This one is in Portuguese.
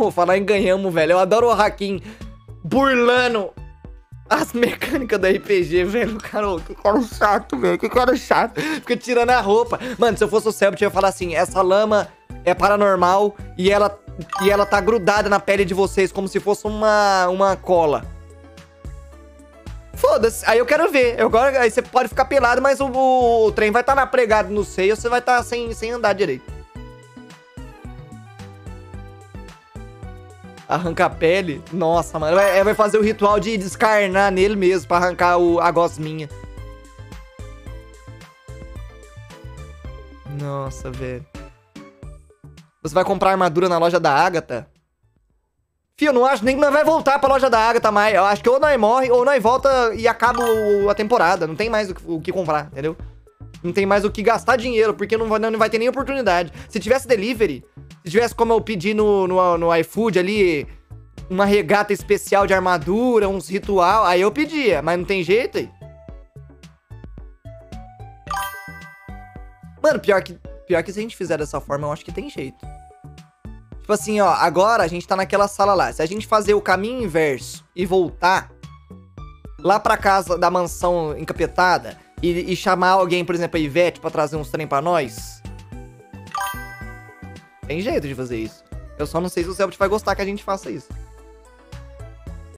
Vou falar em ganhamos, velho. Eu adoro o Hakim burlando as mecânicas do RPG, velho. Cara, que cara chato, velho. Que cara chato. Fica tirando a roupa. Mano, se eu fosse o Selbit, eu ia falar assim: essa lama é paranormal e ela, e ela tá grudada na pele de vocês como se fosse uma, uma cola. Foda-se. Aí eu quero ver. Agora, aí você pode ficar pelado, mas o, o, o trem vai estar tá pregado no seio, você vai estar tá sem, sem andar direito. Arrancar a pele? Nossa, mano. Vai, vai fazer o ritual de descarnar nele mesmo pra arrancar o, a gosminha. Nossa, velho. Você vai comprar armadura na loja da Agatha? Fio, eu não acho nem que nós vai voltar pra loja da Agatha mais. Eu acho que ou nós morre, ou nós volta e acaba a temporada. Não tem mais o que comprar, entendeu? Não tem mais o que gastar dinheiro, porque não vai, não vai ter nem oportunidade. Se tivesse delivery, se tivesse como eu pedir no, no, no iFood ali uma regata especial de armadura, uns ritual, aí eu pedia, mas não tem jeito aí. Mano, pior que, pior que se a gente fizer dessa forma, eu acho que tem jeito. Tipo assim, ó, agora a gente tá naquela sala lá. Se a gente fazer o caminho inverso e voltar lá pra casa da mansão encapetada e, e chamar alguém, por exemplo, a Ivete pra trazer uns trem pra nós. Tem jeito de fazer isso. Eu só não sei se o Selbit vai gostar que a gente faça isso.